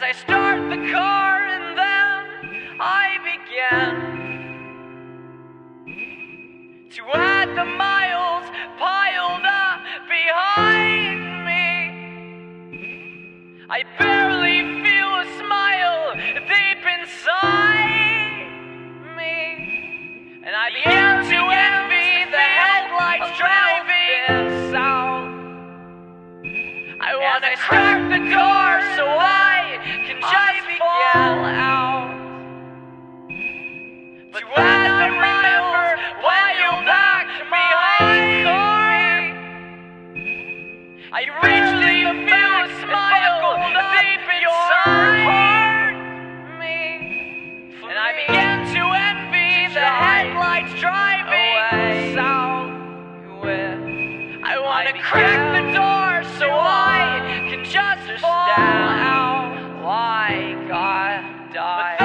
as I start the car and then I begin to add the miles piled up behind me. I barely feel a smile deep inside me, and I begin to envy the headlights driving south. I wanna crack the door so I can just fall out. But Do I not remember why you knocked me high? I richly found smile deep inside me, and I began to envy the headlights driving south. I wanna crack the door. die.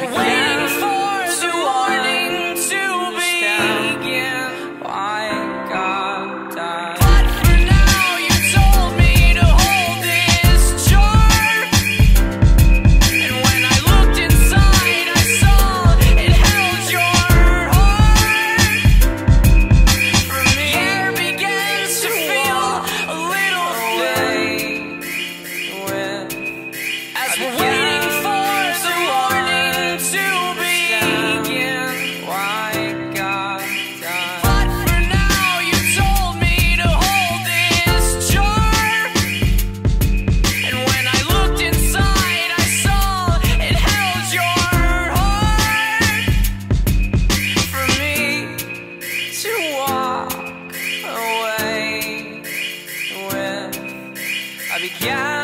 Wait. Navidad.